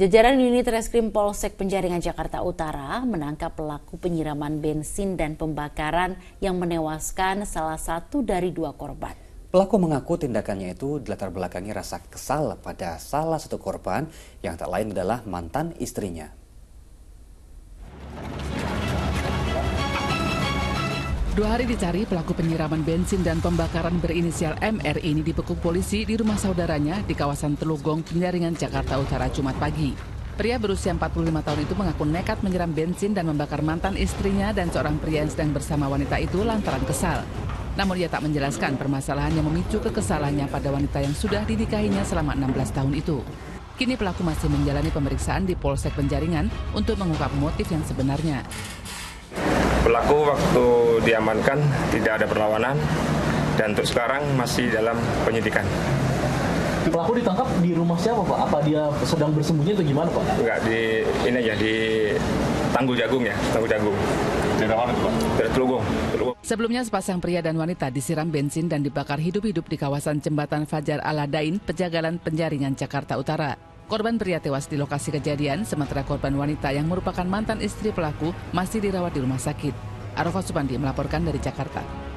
Jajaran unit reskrim Polsek Penjaringan Jakarta Utara menangkap pelaku penyiraman bensin dan pembakaran yang menewaskan salah satu dari dua korban. Pelaku mengaku tindakannya itu dilatar belakangi rasa kesal pada salah satu korban yang tak lain adalah mantan istrinya. Dua hari dicari, pelaku penyiraman bensin dan pembakaran berinisial MR ini dibekuk polisi di rumah saudaranya di kawasan Telugong, Penjaringan, Jakarta Utara, Jumat pagi. Pria berusia 45 tahun itu mengaku nekat menyiram bensin dan membakar mantan istrinya dan seorang pria yang sedang bersama wanita itu lantaran kesal. Namun ia tak menjelaskan permasalahan yang memicu kekesalannya pada wanita yang sudah dinikahinya selama 16 tahun itu. Kini pelaku masih menjalani pemeriksaan di Polsek Penjaringan untuk mengungkap motif yang sebenarnya. Pelaku waktu diamankan tidak ada perlawanan dan untuk sekarang masih dalam penyidikan. Pelaku ditangkap di rumah siapa Pak? Apa dia sedang bersembunyi atau gimana Pak? Enggak di ini aja di Tanggul Jagung ya, Tanggul Jagung. Daerah mana Pak? Dari Telugong. Telugong. Sebelumnya sepasang pria dan wanita disiram bensin dan dibakar hidup-hidup di kawasan Jembatan Fajar Aladain, Pejagalan Penjaringan, Jakarta Utara. Korban pria tewas di lokasi kejadian, sementara korban wanita yang merupakan mantan istri pelaku masih dirawat di rumah sakit. Arafah Supandi melaporkan dari Jakarta.